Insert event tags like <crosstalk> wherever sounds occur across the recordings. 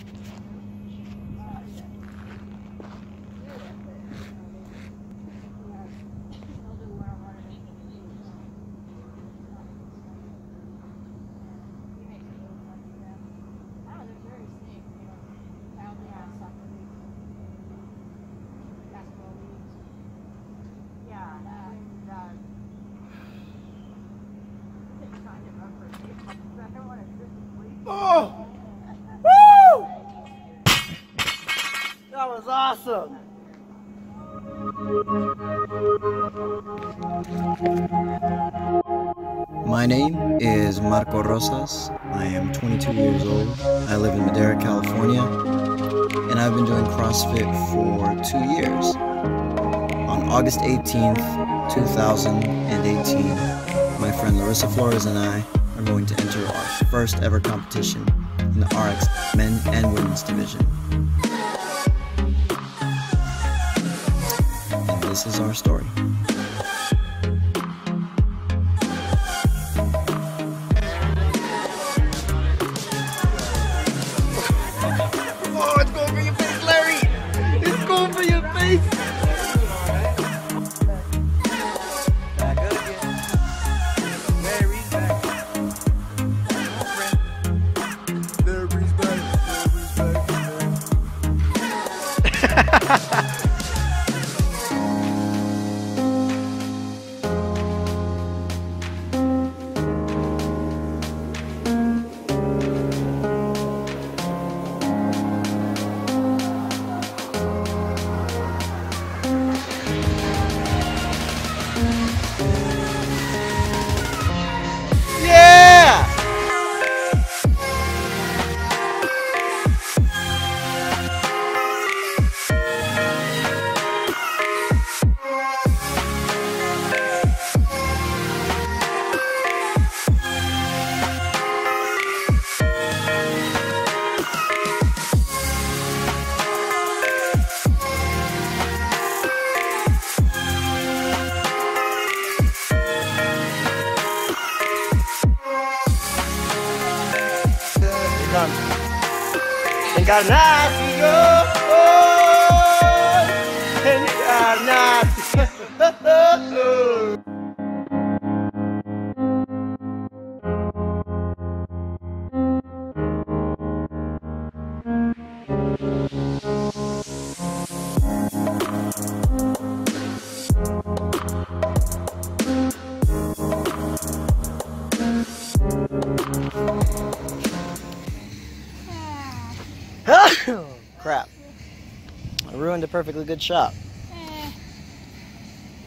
Oh! That was awesome. My name is Marco Rosas. I am 22 years old. I live in Madera, California, and I've been doing CrossFit for two years. On August 18th, 2018, my friend Larissa Flores and I are going to enter our first ever competition in the RX men and women's division. This is our story. encarnado Crap. I ruined a perfectly good shot. Eh,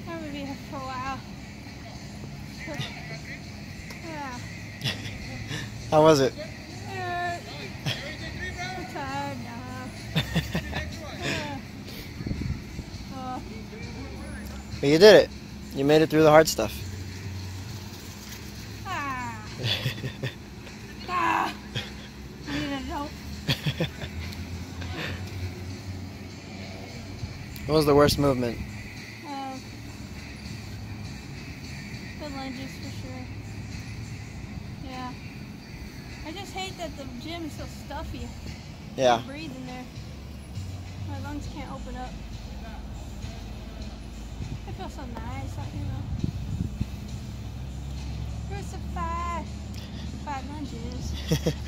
I'm gonna be here for a while. Yeah. <laughs> How was it? Eh, I'm tired now. Oh, But you did it. You made it through the hard stuff. ah, <laughs> ah. I need a note. <laughs> what was the worst movement? Um, the lunges for sure. Yeah. I just hate that the gym is so stuffy. Yeah. Breathe in there. My lungs can't open up. It feels so nice, out, you know. Crucify. Five lunges. <laughs>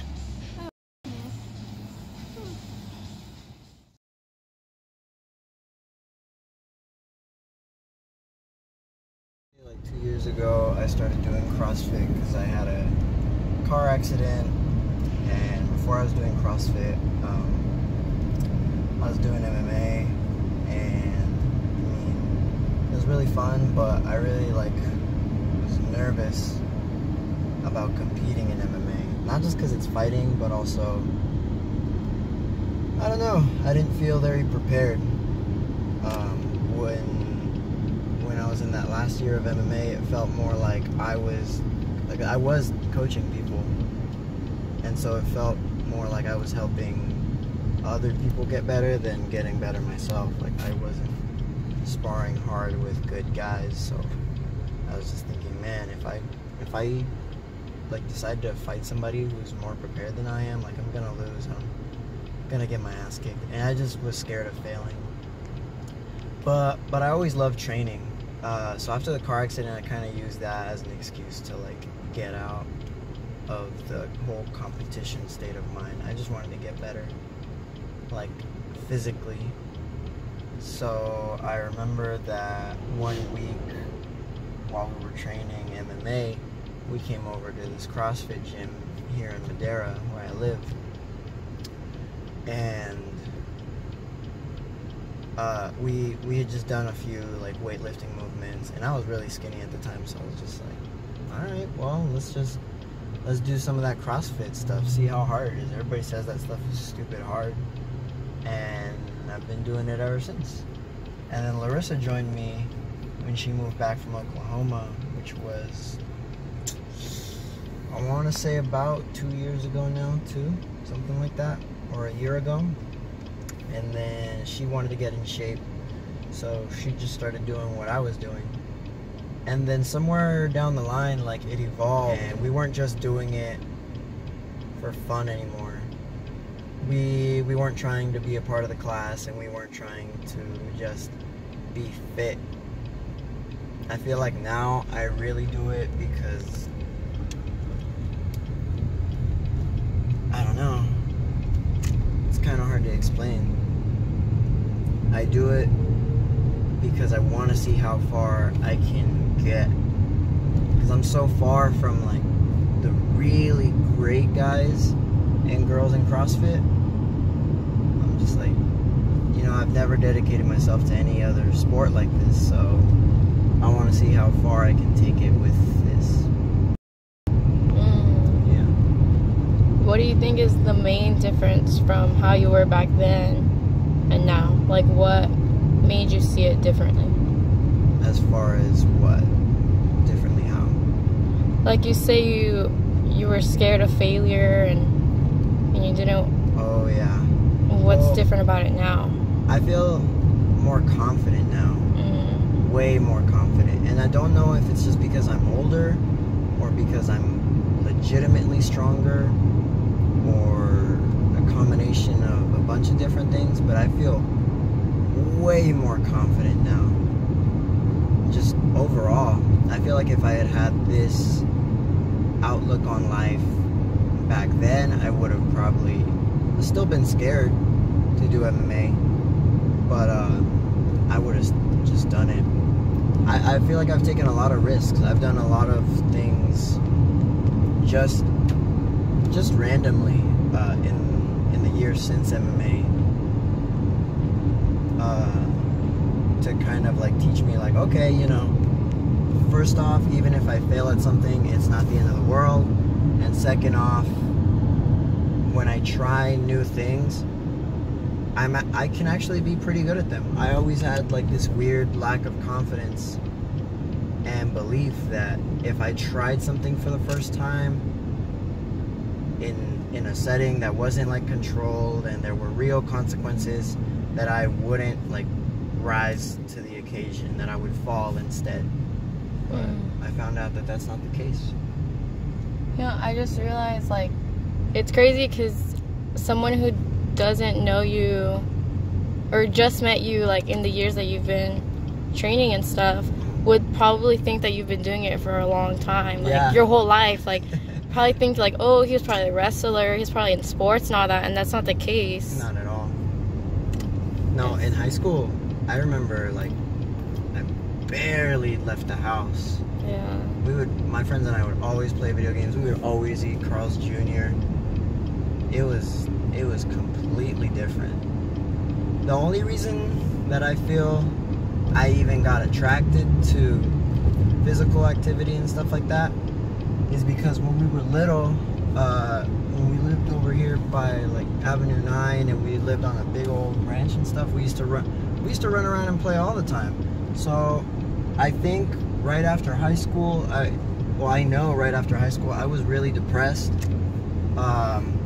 two years ago, I started doing CrossFit because I had a car accident, and before I was doing CrossFit, um, I was doing MMA, and I mean, it was really fun, but I really like was nervous about competing in MMA. Not just because it's fighting, but also I don't know. I didn't feel very prepared um, when was in that last year of MMA, it felt more like I was like I was coaching people, and so it felt more like I was helping other people get better than getting better myself. Like I wasn't sparring hard with good guys, so I was just thinking, man, if I if I like decide to fight somebody who's more prepared than I am, like I'm gonna lose. I'm gonna get my ass kicked, and I just was scared of failing. But but I always loved training. Uh, so after the car accident, I kind of used that as an excuse to like get out of the whole competition state of mind. I just wanted to get better, like physically. So I remember that one week while we were training MMA, we came over to this CrossFit gym here in Madera where I live. And uh, we we had just done a few like weightlifting movements and I was really skinny at the time so I was just like all right well let's just let's do some of that CrossFit stuff see how hard it is. Everybody says that stuff is stupid hard and I've been doing it ever since. And then Larissa joined me when she moved back from Oklahoma which was I want to say about two years ago now too something like that or a year ago and then she wanted to get in shape so she just started doing what i was doing. And then somewhere down the line like it evolved and we weren't just doing it for fun anymore. We we weren't trying to be a part of the class and we weren't trying to just be fit. I feel like now i really do it because i don't know kind of hard to explain I do it because I want to see how far I can get. Because I'm so far from like the really great guys and girls in CrossFit. I'm just like, you know, I've never dedicated myself to any other sport like this, so I want to see how far I can take it with this. Mm. Yeah. What do you think is the main difference from how you were back then and now? Like, what made you see it differently? As far as what? Differently how? Like you say, you you were scared of failure and and you didn't. Oh yeah. What's Well- different about it now? I feel more confident now. Mm. way more confident. And I don't know if it's just because I'm older or because I'm legitimately stronger or a combination of a bunch of different things, but I feel way more confident now. Just overall, I feel like if I had had this outlook on life back then, I would have probably still been scared to do MMA, but uh, I would have just done it. I, I feel like I've taken a lot of risks. I've done a lot of things just just randomly uh, in in the years since MMA uh, to kind of like teach me like okay you know first off even if I fail at something it's not the end of the world and second off when I try new things I'm I can actually be pretty good at them. I always had like this weird lack of confidence and belief that if I tried something for the first time in in a setting that wasn't like controlled and there were real consequences that I wouldn't like rise to the occasion that I would fall instead. But Mm. I found out that that's not the case. You know, I just realized like it's crazy because someone who doesn't know you or just met you like in the years that you've been training and stuff would probably think that you've been doing it for a long time, like Yeah. your whole life. Like <laughs> probably think like, oh, he was probably a wrestler, he's probably in sports and all that, and that's not the case. Not at all. No, in high school, I remember like I barely left the house. Yeah. We would, my friends and I would always play video games. We would always eat Carl's Jr. It was, it was completely different. The only reason that I feel I even got attracted to physical activity and stuff like that is because when we were little, uh, when we lived over here by like Avenue 9 and we lived on a big old ranch and stuff, we used to run, we used to run around and play all the time. So I think right after high school, I, well, I know right after high school, I was really depressed, um,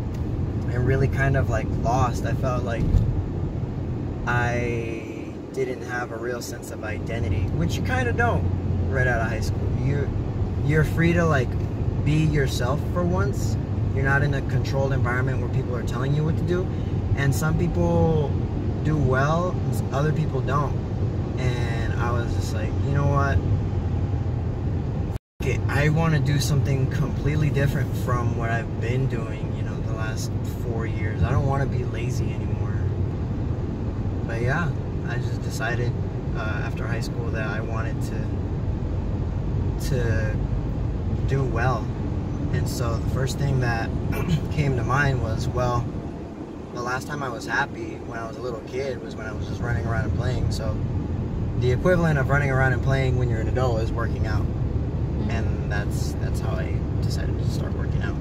and really kind of like lost. I felt like I didn't have a real sense of identity, which you kind of don't right out of high school. You're you're free to like be yourself for once. You're not in a controlled environment where people are telling you what to do, and some people do well, other people don't. And I was just like, you know what? It. I want to do something completely different from what I've been doing, you know, the last four years. I don't want to be lazy anymore. But yeah, I just decided uh, after high school that I wanted to to do well. And so the first thing that <clears throat> came to mind was, well, the last time I was happy when I was a little kid was when I was just running around and playing. So the equivalent of running around and playing when you're an adult is working out. Mm-hmm. And that's that's how I decided to start working out.